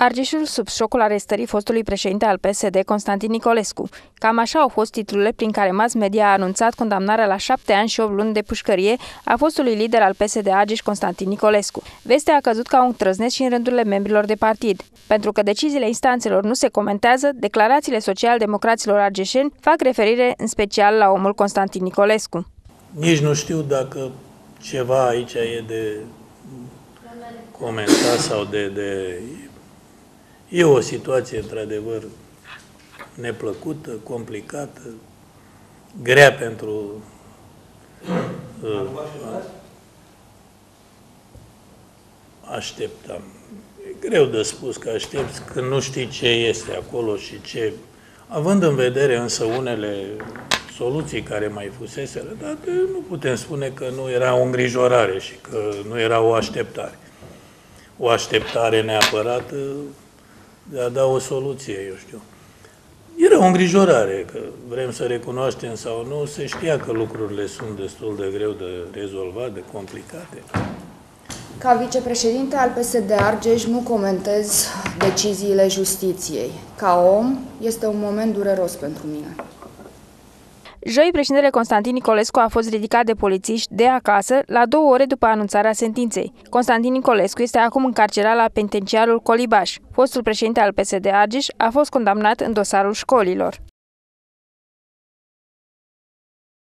Argeșul sub șocul arestării fostului președinte al PSD, Constantin Nicolescu. Cam așa au fost titlurile prin care mass media a anunțat condamnarea la șapte ani și 8 luni de pușcărie a fostului lider al PSD Argeș, Constantin Nicolescu. Vestea a căzut ca un trăznet și în rândurile membrilor de partid. Pentru că deciziile instanțelor nu se comentează, declarațiile social-democraților argeșeni fac referire în special la omul Constantin Nicolescu. Nici nu știu dacă ceva aici e de comentat sau de, de E o situație, într-adevăr, neplăcută, complicată, grea pentru... Uh, așteptam. E greu de spus că aștepți când nu știi ce este acolo și ce... Având în vedere însă unele soluții care mai fusese date, nu putem spune că nu era o îngrijorare și că nu era o așteptare. O așteptare neapărat de a da o soluție, eu știu. Era o îngrijorare, că vrem să recunoaștem sau nu, se știa că lucrurile sunt destul de greu de rezolvat, de complicate. Ca vicepreședinte al PSD Argeș nu comentez deciziile justiției. Ca om, este un moment dureros pentru mine. Joi, președintele Constantin Nicolescu a fost ridicat de polițiști de acasă la două ore după anunțarea sentinței. Constantin Nicolescu este acum încarcerat la penitenciarul Colibaș. Fostul președinte al PSD Argeș a fost condamnat în dosarul școlilor.